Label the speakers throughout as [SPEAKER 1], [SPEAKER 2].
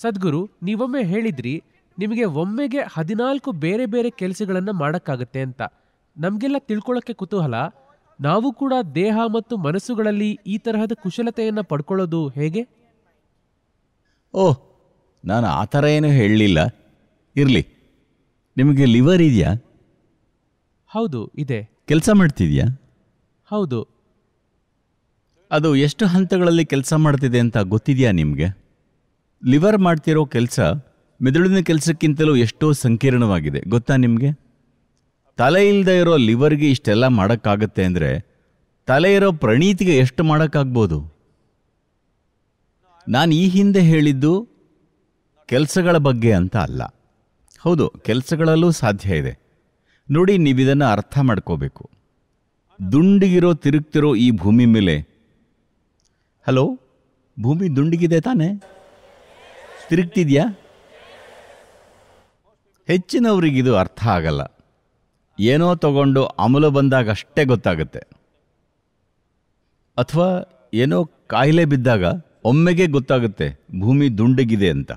[SPEAKER 1] ಸದ್ಗುರು ನೀವೊಮ್ಮೆ ಹೇಳಿದ್ರಿ ನಿಮಗೆ ಒಮ್ಮೆಗೆ ಹದಿನಾಲ್ಕು ಬೇರೆ ಬೇರೆ ಕೆಲಸಗಳನ್ನು ಮಾಡೋಕ್ಕಾಗುತ್ತೆ ಅಂತ. ನಮಗೆಲ್ಲ ತಿಳ್ಕೊಳ್ಳೋಕ್ಕೆ ಕುತೂಹಲ. ನಾವು ಕೂಡ ದೇಹ ಮತ್ತು ಮನಸ್ಸುಗಳಲ್ಲಿ ಈ ತರಹದ ಕುಶಲತೆಯನ್ನು ಪಡ್ಕೊಳ್ಳೋದು ಹೇಗೆ?
[SPEAKER 2] ಓಹ್ ನಾನು ಆ ಥರ ಏನೂ ಹೇಳಲಿಲ್ಲ. ಇರಲಿ. ನಿಮಗೆ ಲಿವರ್ ಇದೆಯಾ?
[SPEAKER 1] ಹೌದು ಇದೆ.
[SPEAKER 2] ಕೆಲಸ ಮಾಡ್ತಿದೆಯಾ?
[SPEAKER 1] ಹೌದು.
[SPEAKER 2] ಅದು ಎಷ್ಟು ಹಂತಗಳಲ್ಲಿ ಕೆಲಸ ಮಾಡ್ತಿದೆ ಅಂತ ಗೊತ್ತಿದೆಯಾ ನಿಮಗೆ? ಲಿವರ್ ಮಾಡ್ತಿರೋ ಕೆಲಸ ಮೆದುಳಿನ ಕೆಲಸಕ್ಕಿಂತಲೂ ಎಷ್ಟೋ ಸಂಕೀರ್ಣವಾಗಿದೆ. ಗೊತ್ತಾ ನಿಮಗೆ? ತಲೆ ಇಲ್ಲದೆ ಇರೋ ಲಿವರ್ಗೆ ಇಷ್ಟೆಲ್ಲ ಮಾಡೋಕ್ಕಾಗತ್ತೆ ಅಂದರೆ ತಲೆ ಇರೋ ಪ್ರಣೀತಿಗೆ ಎಷ್ಟು ಮಾಡೋಕ್ಕಾಗ್ಬೋದು? ನಾನು ಈ ಹಿಂದೆ ಹೇಳಿದ್ದು ಕೆಲಸಗಳ ಬಗ್ಗೆ ಅಂತ ಅಲ್ಲ. ಹೌದು, ಕೆಲಸಗಳಲ್ಲೂ ಸಾಧ್ಯ ಇದೆ. ನೋಡಿ ನೀವಿದನ್ನು ಅರ್ಥ ಮಾಡ್ಕೋಬೇಕು. ದುಂಡಿಗಿರೋ ತಿರುಗ್ತಿರೋ ಈ ಭೂಮಿ ಮೇಲೆ. ಹಲೋ, ಭೂಮಿ ದುಂಡಿಗಿದೆ ತಾನೇ? ತಿರುಗ್ತಿದ್ಯಾ? ಹೆಚ್ಚಿನವರಿಗಿದು ಅರ್ಥ ಆಗಲ್ಲ. ಏನೋ ತಗೊಂಡು ಅಮಲು ಬಂದಾಗ ಅಷ್ಟೇ ಗೊತ್ತಾಗುತ್ತೆ. ಅಥವಾ ಏನೋ ಕಾಯಿಲೆ ಬಿದ್ದಾಗ ಒಮ್ಮೆಗೆ ಗೊತ್ತಾಗುತ್ತೆ ಭೂಮಿ ದುಂಡಗಿದೆ ಅಂತ.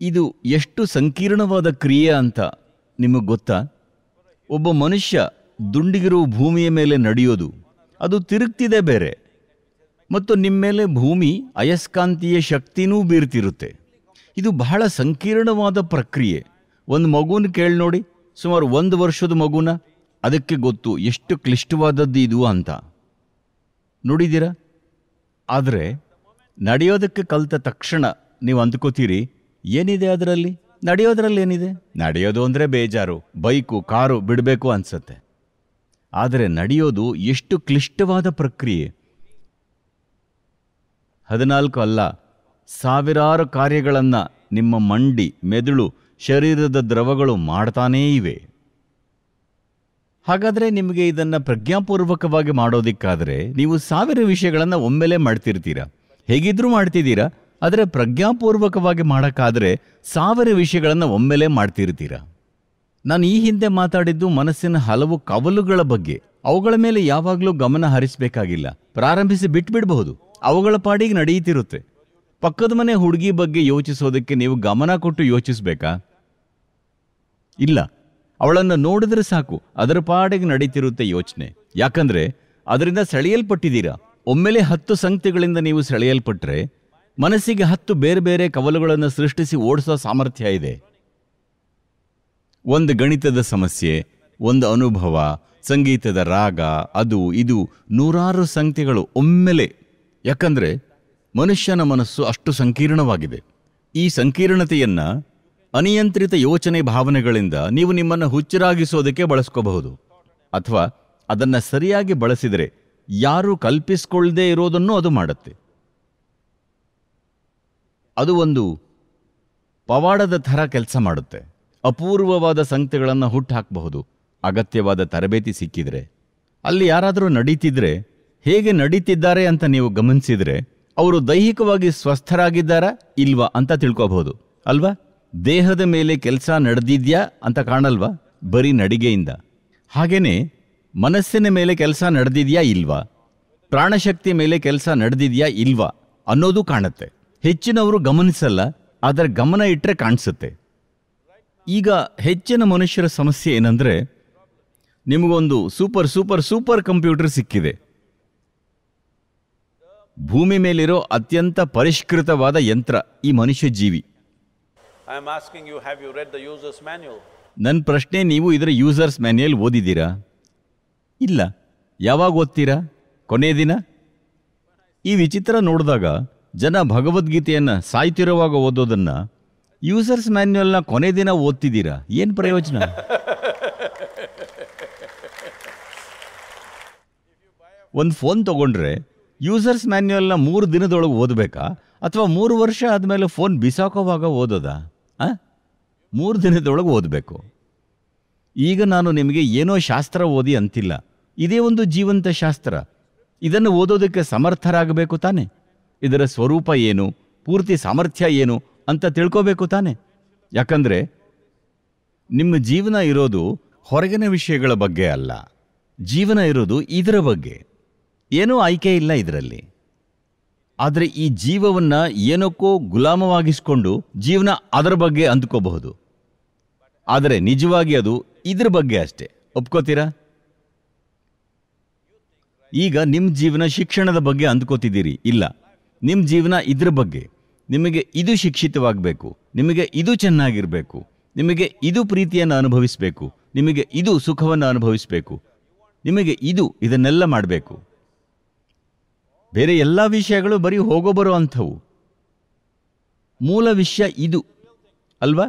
[SPEAKER 2] ಇದು ಎಷ್ಟು ಸಂಕೀರ್ಣವಾದ ಕ್ರಿಯೆ ಅಂತ ನಿಮಗೆ ಗೊತ್ತಾ? ಒಬ್ಬ ಮನುಷ್ಯ ದುಂಡಿಗಿರುವ ಭೂಮಿಯ ಮೇಲೆ ನಡೆಯೋದು, ಅದು ತಿರುಗ್ತಿದೆ ಬೇರೆ. ಮತ್ತು ನಿಮ್ಮ ಮೇಲೆ ಭೂಮಿ, ಅಯಸ್ಕಾಂತೀಯ ಶಕ್ತಿನೂ ಬೀರ್ತಿರುತ್ತೆ. ಇದು ಬಹಳ ಸಂಕೀರ್ಣವಾದ ಪ್ರಕ್ರಿಯೆ. ಒಂದು ಮಗುನ ಕೇಳಿ ನೋಡಿ, ಸುಮಾರು ಒಂದು ವರ್ಷದ ಮಗುನ, ಅದಕ್ಕೆ ಗೊತ್ತು ಎಷ್ಟು ಕ್ಲಿಷ್ಟವಾದದ್ದು ಇದು ಅಂತ. ನೋಡಿದ್ದೀರಾ? ಆದರೆ, ನಡೆಯೋದಕ್ಕೆ ಕಲಿತ ತಕ್ಷಣ ನೀವು ಅಂದ್ಕೋತೀರಿ, ಏನಿದೆ ಅದರಲ್ಲಿ? ನಡೆಯೋದ್ರಲ್ಲಿ ಏನಿದೆ? ನಡೆಯೋದು ಅಂದರೆ ಬೇಜಾರು, ಬೈಕು, ಕಾರು ಬಿಡಬೇಕು ಅನಿಸುತ್ತೆ. ಆದರೆ ನಡೆಯೋದು ಎಷ್ಟು ಕ್ಲಿಷ್ಟವಾದ ಪ್ರಕ್ರಿಯೆ. ಹದಿನಾಲ್ಕು ಅಲ್ಲ, ಸಾವಿರಾರು ಕಾರ್ಯಗಳನ್ನು ನಿಮ್ಮ ಮಂಡಿ, ಮೆದುಳು, ಶರೀರದ ದ್ರವಗಳು ಮಾಡ್ತಾನೇ ಇವೆ. ಹಾಗಾದರೆ ನಿಮಗೆ ಇದನ್ನು ಪ್ರಜ್ಞಾಪೂರ್ವಕವಾಗಿ ಮಾಡೋದಿಕ್ಕಾದರೆ ನೀವು ಸಾವಿರ ವಿಷಯಗಳನ್ನು ಒಮ್ಮೆಲೆ ಮಾಡ್ತಿರ್ತೀರಾ? ಹೇಗಿದ್ರೂ ಮಾಡ್ತಿದ್ದೀರಾ? ಆದರೆ ಪ್ರಜ್ಞಾಪೂರ್ವಕವಾಗಿ ಮಾಡೋಕ್ಕಾದರೆ ಸಾವಿರ ವಿಷಯಗಳನ್ನು ಒಮ್ಮೆಲೆ ಮಾಡ್ತಿರ್ತೀರಾ? ನಾನು ಈ ಹಿಂದೆ ಮಾತಾಡಿದ್ದು ಮನಸ್ಸಿನ ಹಲವು ಕವಲುಗಳ ಬಗ್ಗೆ. ಅವುಗಳ ಮೇಲೆ ಯಾವಾಗಲೂ ಗಮನ ಹರಿಸಬೇಕಾಗಿಲ್ಲ. ಪ್ರಾರಂಭಿಸಿ ಬಿಟ್ಬಿಡಬಹುದು. ಅವುಗಳ ಪಾಡಿಗೆ ನಡೆಯುತ್ತಿರುತ್ತೆ. ಪಕ್ಕದ ಮನೆ ಹುಡುಗಿ ಬಗ್ಗೆ ಯೋಚಿಸೋದಕ್ಕೆ ನೀವು ಗಮನ ಕೊಟ್ಟು ಯೋಚಿಸಬೇಕಾ? ಇಲ್ಲ. ಅವಳನ್ನು ನೋಡಿದ್ರೆ ಸಾಕು, ಅದರ ಪಾಡಿಗೆ ನಡೀತಿರುತ್ತೆ ಯೋಚನೆ. ಯಾಕಂದ್ರೆ, ಅದರಿಂದ ಸೆಳೆಯಲ್ಪಟ್ಟಿದ್ದೀರಾ? ಒಮ್ಮೆಲೆ ಹತ್ತು ಸಂಖ್ಯೆಗಳಿಂದ ನೀವು ಸೆಳೆಯಲ್ಪಟ್ಟರೆ ಮನಸ್ಸಿಗೆ ಹತ್ತು ಬೇರೆ ಬೇರೆ ಕವಲುಗಳನ್ನು ಸೃಷ್ಟಿಸಿ ಓಡಿಸೋ ಸಾಮರ್ಥ್ಯ ಇದೆ. ಒಂದು ಗಣಿತದ ಸಮಸ್ಯೆ, ಒಂದು ಅನುಭವ, ಸಂಗೀತದ ರಾಗ, ಅದು, ಇದು, ನೂರಾರು ಸಂಖ್ಯೆಗಳು ಒಮ್ಮೆಲೆ ಯಾಕಂದ್ರೆ ಮನುಷ್ಯನ ಮನಸ್ಸು ಅಷ್ಟು ಸಂಕೀರ್ಣವಾಗಿದೆ. ಈ ಸಂಕೀರ್ಣತೆಯನ್ನು ಅನಿಯಂತ್ರಿತ ಯೋಚನೆ ಭಾವನೆಗಳಿಂದ ನೀವು ನಿಮ್ಮನ್ನು ಹುಚ್ಚರಾಗಿಸೋದಕ್ಕೆ ಬಳಸ್ಕೋಬಹುದು. ಅಥವಾ ಅದನ್ನು ಸರಿಯಾಗಿ ಬಳಸಿದರೆ ಯಾರು ಕಲ್ಪಿಸ್ಕೊಳ್ಳದೇ ಇರೋದನ್ನು ಅದು ಮಾಡುತ್ತೆ. ಅದು ಒಂದು ಪವಾಡದ ಥರ ಕೆಲಸ ಮಾಡುತ್ತೆ. ಅಪೂರ್ವವಾದ ಸಂಖ್ಯೆಗಳನ್ನು ಹುಟ್ಟು ಹಾಕಬಹುದು. ಅಗತ್ಯವಾದ ತರಬೇತಿ ಸಿಕ್ಕಿದ್ರೆ. ಅಲ್ಲಿ ಯಾರಾದರೂ ನಡೀತಿದ್ರೆ ಹೇಗೆ ನಡೀತಿದ್ದಾರೆ ಅಂತ ನೀವು ಗಮನಿಸಿದ್ರೆ, ಅವರು ದೈಹಿಕವಾಗಿ ಸ್ವಸ್ಥರಾಗಿದ್ದಾರಾ ಇಲ್ವಾ ಅಂತ ತಿಳ್ಕೋಬಹುದು. ಅಲ್ವಾ? ದೇಹದ ಮೇಲೆ ಕೆಲಸ ನಡೆದಿದ್ಯಾ ಅಂತ ಕಾಣಲ್ವಾ ಬರೀ ನಡಿಗೆಯಿಂದ. ಹಾಗೇನೆ, ಮನಸ್ಸಿನ ಮೇಲೆ ಕೆಲಸ ನಡೆದಿದೆಯಾ ಇಲ್ವಾ? ಪ್ರಾಣಶಕ್ತಿ ಮೇಲೆ ಕೆಲಸ ನಡೆದಿದ್ಯಾ ಇಲ್ವಾ ಅನ್ನೋದು ಕಾಣುತ್ತೆ. ಹೆಚ್ಚಿನವರು ಗಮನಿಸಲ್ಲ, ಅದರ ಗಮನ ಇಟ್ಟರೆ ಕಾಣಿಸುತ್ತೆ. ಈಗ ಹೆಚ್ಚಿನ ಮನುಷ್ಯರ ಸಮಸ್ಯೆ ಏನಂದರೆ, ನಿಮಗೊಂದು ಸೂಪರ್ ಸೂಪರ್ ಸೂಪರ್ ಕಂಪ್ಯೂಟರ್ ಸಿಕ್ಕಿದೆ. ಭೂಮಿ ಮೇಲಿರೋ ಅತ್ಯಂತ ಪರಿಷ್ಕೃತವಾದ ಯಂತ್ರ ಈ ಮನುಷ್ಯ ಜೀವಿ. ನನ್ನ ಪ್ರಶ್ನೆ ನೀವು ಇದರ ಯೂಸರ್ಸ್ ಮ್ಯಾನ್ಯಲ್ ಓದಿದ್ದೀರಾ? ಇಲ್ಲ. ಯಾವಾಗ ಓದ್ತೀರಾ? ಕೊನೆ ದಿನ? ಈ ವಿಚಿತ್ರ ನೋಡಿದಾಗ ಜನ ಭಗವದ್ಗೀತೆಯನ್ನು ಸಾಯ್ತಿರುವಾಗ ಓದೋದನ್ನ ಯೂಸರ್ಸ್ ಮ್ಯಾನ್ಯಲ್ನ ಕೊನೆ ದಿನ ಓದ್ತಿದ್ದೀರಾ? ಏನು ಪ್ರಯೋಜನ? ಒಂದು ಫೋನ್ ತಗೊಂಡ್ರೆ ಯೂಸರ್ಸ್ ಮ್ಯಾನ್ಯಲ್ನ ಮೂರು ದಿನದೊಳಗೆ ಓದಬೇಕಾ? ಅಥವಾ ಮೂರು ವರ್ಷ ಆದಮೇಲೆ ಫೋನ್ ಬಿಸಾಕೋವಾಗ ಓದೋದಾ? ಮೂರು ದಿನದೊಳಗೆ ಓದಬೇಕು. ಈಗ ನಾನು ನಿಮಗೆ ಏನೋ ಶಾಸ್ತ್ರ ಓದಿ ಅಂತಿಲ್ಲ. ಇದೇ ಒಂದು ಜೀವಂತ ಶಾಸ್ತ್ರ. ಇದನ್ನು ಓದೋದಕ್ಕೆ ಸಮರ್ಥರಾಗಬೇಕು ತಾನೆ? ಇದರ ಸ್ವರೂಪ ಏನು? ಪೂರ್ತಿ ಸಾಮರ್ಥ್ಯ ಏನು? ಅಂತ ತಿಳ್ಕೋಬೇಕು ತಾನೆ? ಯಾಕಂದರೆ ನಿಮ್ಮ ಜೀವನ ಇರೋದು ಹೊರಗಿನ ವಿಷಯಗಳ ಬಗ್ಗೆ ಅಲ್ಲ. ಜೀವನ ಇರೋದು ಇದರ ಬಗ್ಗೆ. ಏನೂ ಆಯ್ಕೆ ಇಲ್ಲ ಇದರಲ್ಲಿ. ಆದರೆ ಈ ಜೀವವನ್ನ ಏನಕ್ಕೋ ಗುಲಾಮವಾಗಿಸ್ಕೊಂಡು ಜೀವನ ಅದರ ಬಗ್ಗೆ ಅಂದ್ಕೋಬಹುದು. ಆದರೆ ನಿಜವಾಗಿ ಅದು ಇದ್ರ ಬಗ್ಗೆ ಅಷ್ಟೇ. ಒಪ್ಕೋತೀರಾ? ಈಗ ನಿಮ್ಮ ಜೀವನ ಶಿಕ್ಷಣದ ಬಗ್ಗೆ ಅಂದ್ಕೋತಿದ್ದೀರಿ. ಇಲ್ಲ. ನಿಮ್ಮ ಜೀವನ ಇದ್ರ ಬಗ್ಗೆ. ನಿಮಗೆ ಇದು ಶಿಕ್ಷಿತವಾಗಬೇಕು. ನಿಮಗೆ ಇದು ಚೆನ್ನಾಗಿರಬೇಕು. ನಿಮಗೆ ಇದು ಪ್ರೀತಿಯನ್ನು ಅನುಭವಿಸಬೇಕು. ನಿಮಗೆ ಇದು ಸುಖವನ್ನು ಅನುಭವಿಸಬೇಕು. ನಿಮಗೆ ಇದು ಇದನ್ನೆಲ್ಲ ಮಾಡಬೇಕು. ಬೇರೆ ಎಲ್ಲ ವಿಷಯಗಳು ಬರೀ ಹೋಗೋ ಬರೋ ಅಂಥವು. ಮೂಲ ವಿಷಯ ಇದು, ಅಲ್ವಾ?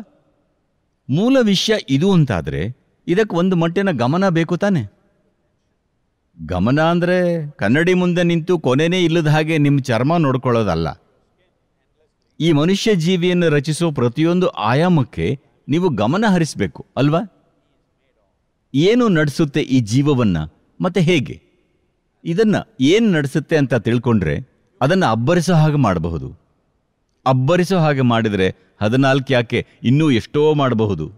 [SPEAKER 2] ಮೂಲ ವಿಷಯ ಇದು ಅಂತಾದರೆ ಇದಕ್ಕೆ ಒಂದು ಮಟ್ಟಿನ ಗಮನ ಬೇಕು ತಾನೆ. ಗಮನ ಅಂದರೆ ಕನ್ನಡಿ ಮುಂದೆ ನಿಂತು ಕೊನೆನೇ ಇಲ್ಲದ ಹಾಗೆ ನಿಮ್ಮ ಚರ್ಮ ನೋಡ್ಕೊಳ್ಳೋದಲ್ಲ. ಈ ಮನುಷ್ಯ ಜೀವಿಯನ್ನು ರಚಿಸೋ ಪ್ರತಿಯೊಂದು ಆಯಾಮಕ್ಕೆ ನೀವು ಗಮನ ಹರಿಸಬೇಕು, ಅಲ್ವಾ? ಏನು ನಡೆಸುತ್ತೆ ಈ ಜೀವವನ್ನ, ಮತ್ತೆ ಹೇಗೆ? ಇದನ್ನ ಏನು ನಡೆಸುತ್ತೆ ಅಂತ ತಿಳ್ಕೊಂಡ್ರೆ ಅದನ್ನು ಅಬ್ಬರಿಸೋ ಹಾಗೆ ಮಾಡಬಹುದು. ಅಬ್ಬರಿಸೋ ಹಾಗೆ ಮಾಡಿದರೆ ಹದಿನಾಲ್ಕು ಯಾಕೆ ಇನ್ನೂ ಎಷ್ಟೋ ಮಾಡಬಹುದು.